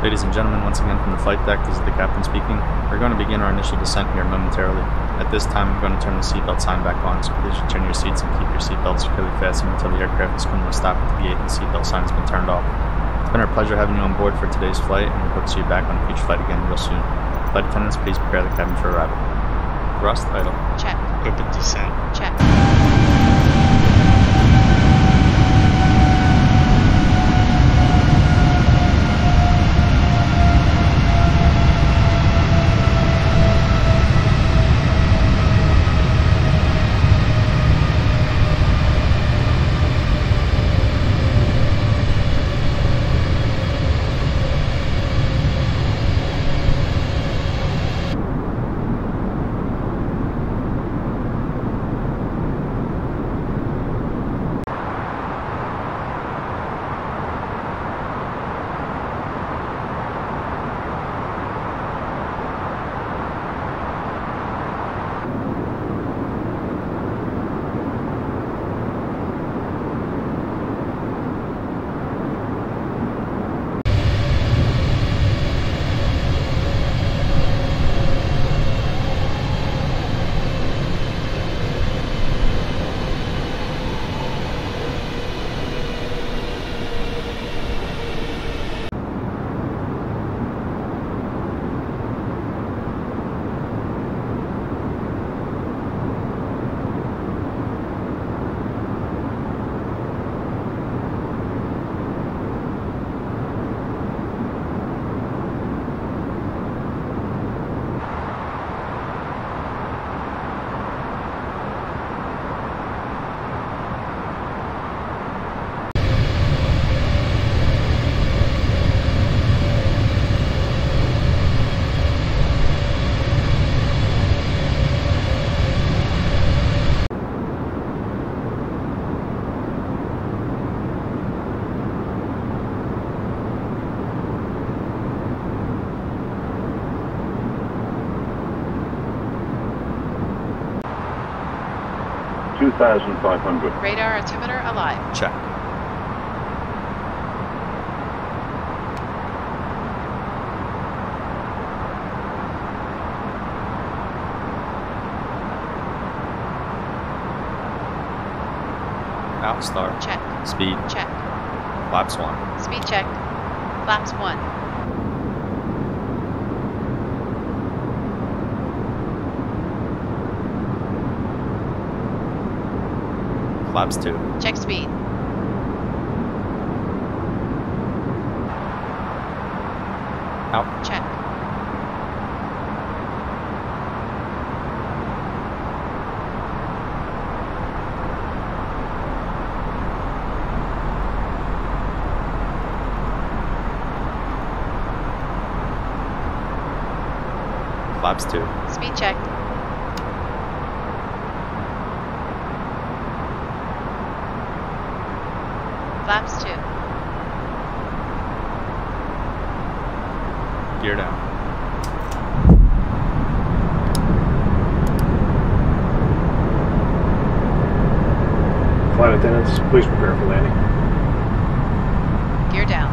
Ladies and gentlemen, once again from the flight deck, this is the captain speaking. We're going to begin our initial descent here momentarily. At this time, I'm going to turn the seatbelt sign back on, so please return your seats and keep your seatbelts securely fastened until the aircraft is coming to a stop at the gate and the seatbelt sign has been turned off. It's been our pleasure having you on board for today's flight, and we hope to see you back on a future flight again real soon. Flight attendants, please prepare the cabin for arrival. Thrust, idle. Check. Open descent. Check. Two thousand five hundred. Radar altimeter alive. Check. Alt star. Check. Speed. Check. Flaps 1. Speed check. Flaps 1. Flaps 2. Check speed. Out. Check. Flaps 2. Speed check. Flaps 2. Gear down. Flight attendants, please prepare for landing. Gear down.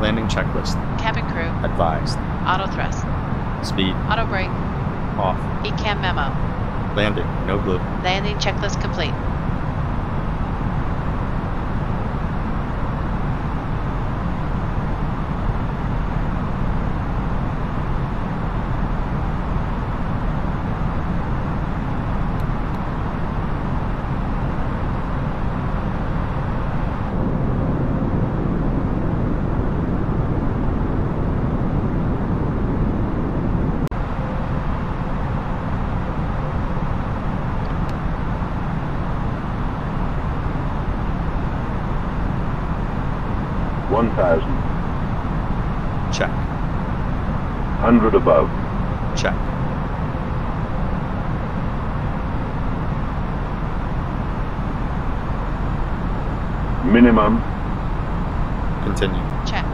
Landing checklist. Cabin crew. Advised. Auto thrust. Speed. Auto brake. Off. ECAM memo. Landing. No blue. Landing checklist complete. One thousand. Check. Hundred above. Check. Minimum. Continue. Check.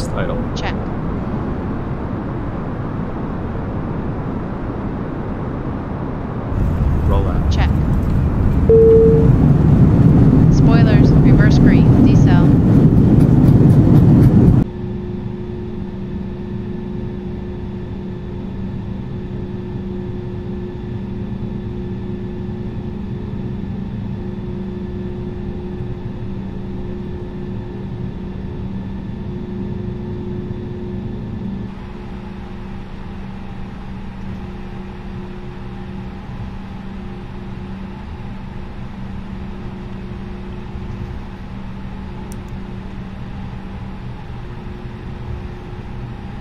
Thrust idle. Check. Roll out. Check. Spoilers, reverse green, decel.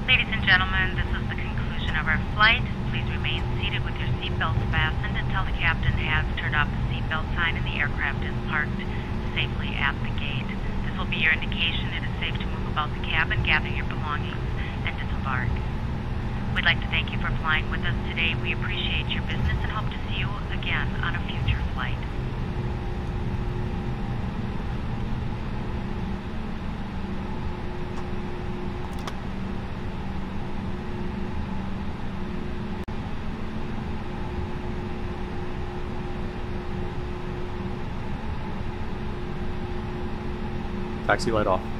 Ladies and gentlemen, this is the conclusion of our flight. Please remain seated with your seatbelts fastened until the captain has turned off the seatbelt sign and the aircraft is parked safely at the gate. This will be your indication it is safe to move about the cabin, gather your belongings, and disembark. We'd like to thank you for flying with us today. We appreciate your business and hope to see you again on a future flight. Taxi light off.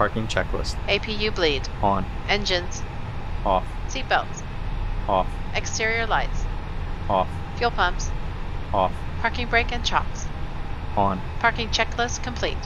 Parking checklist. APU bleed. On. Engines. Off. Seatbelts. Off. Exterior lights. Off. Fuel pumps. Off. Parking brake and chocks. On. Parking checklist complete.